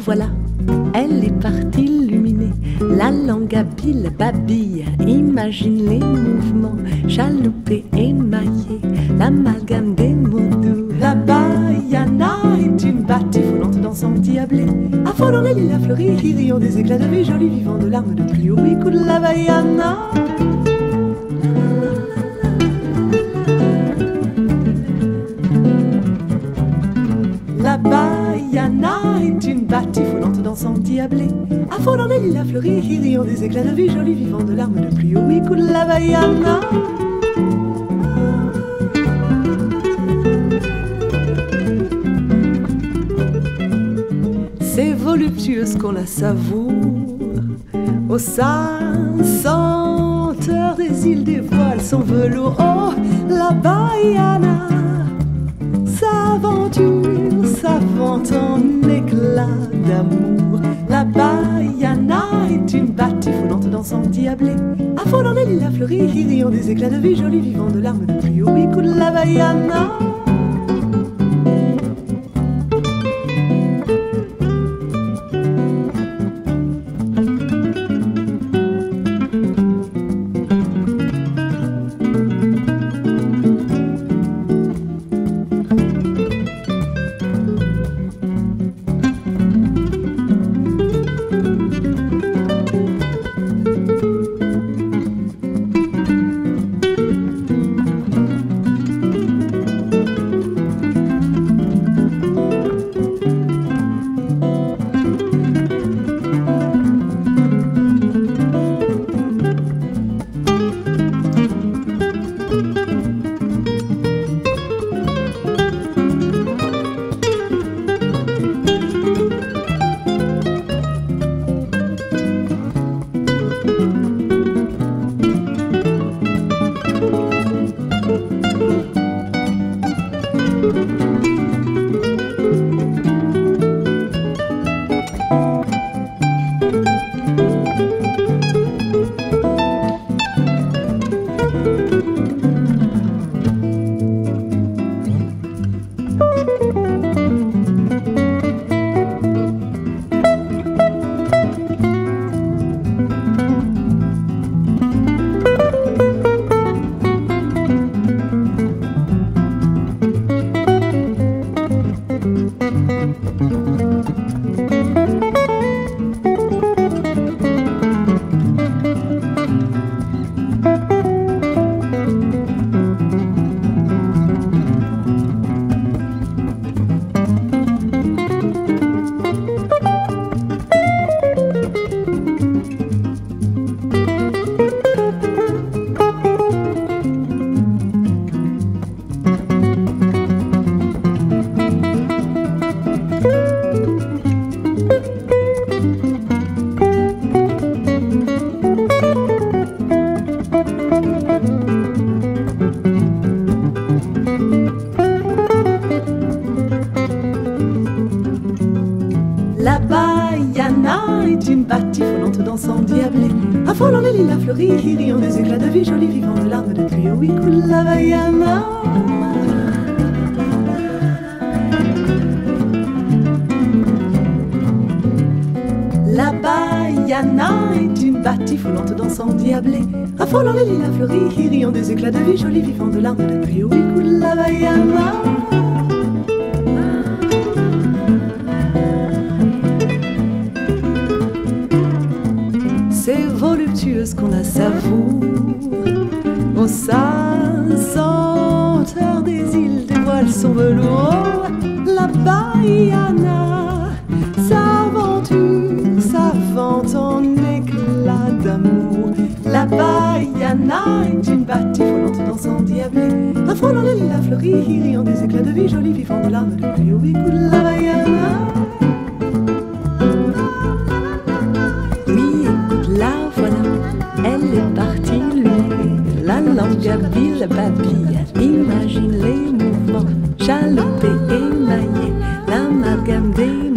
voilà, elle est partie illuminée. La langue habile babille, imagine les mouvements, chaloupés, émaillés, l'amalgame des mots doux. La Bayana est une batifolante dansant diablée. Affolant les lilas fleuris, riant des éclats de vie, jolis vivants de larmes de pluie au de la Bayana. Les lilas fleuris, riant des éclats de vie, jolis vivants de larmes de pluie. De la Bayana. C'est voluptueuse qu'on la savoure Au sein senteur des îles des voiles Son velours, oh, la Bayana S'aventure, s'avante en éclat d'amour. La Bayana batifolante dansant diablée Affolant les lilas fleuris, riant des éclats de vie Jolis vivants de larmes de pluie au de la Bayana La batifolante dansant diablée. Affolant les lilas fleuris, riant des éclats de vie, jolis vivants de larmes de pluie. Oui, la Bayana. La Bayana est une batifolante dansant diablée. Affolant les lilas fleuris, riant des éclats de vie, jolis vivants de larmes de pluie. Oui, la Bayana. C'est voluptueuse qu'on la savoure Au sein senteur des îles dévoile son velours. La Bayana s'aventure, s'avante en éclat d'amour. La Bayana est une batifolante dansant diablée Affolant les lilas fleuris, riant des éclats de vie Jolis vivants de larmes de pluie au écoute la Bayana le imagine les mouvements, chaloupés, émaillés, l'amalgame des